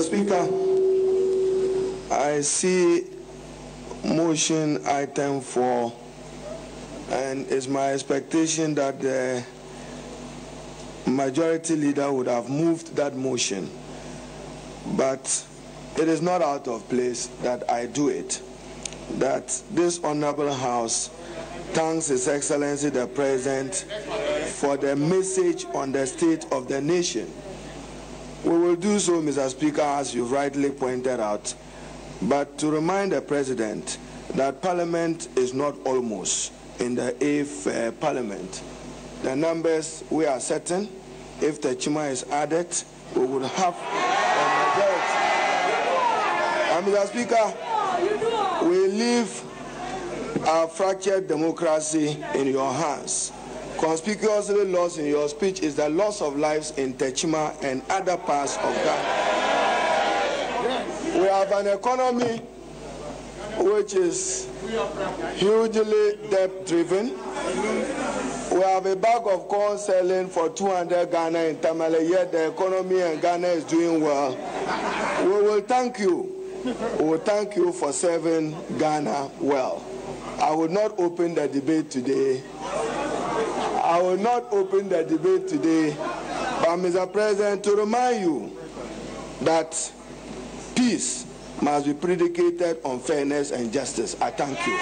Mr. Speaker, I see motion item four, and it's my expectation that the majority leader would have moved that motion. But it is not out of place that I do it. That this honorable house thanks His Excellency the President for the message on the state of the nation. We will do so, Mr. Speaker, as you rightly pointed out, but to remind the President that Parliament is not almost in the eighth uh, Parliament. The numbers we are certain, if Techiman is added, we would have a majority. And Mr. Speaker, we leave our fractured democracy in your hands. Conspicuously lost in your speech is the loss of lives in Techiman and other parts of Ghana. We have an economy which is hugely debt driven. We have a bag of corn selling for 200 Ghana in Tamale, yet the economy in Ghana is doing well. We will thank you. We will thank you for serving Ghana well. I will not open the debate today. I will not open the debate today, but Mr. President, to remind you that peace must be predicated on fairness and justice. I thank you.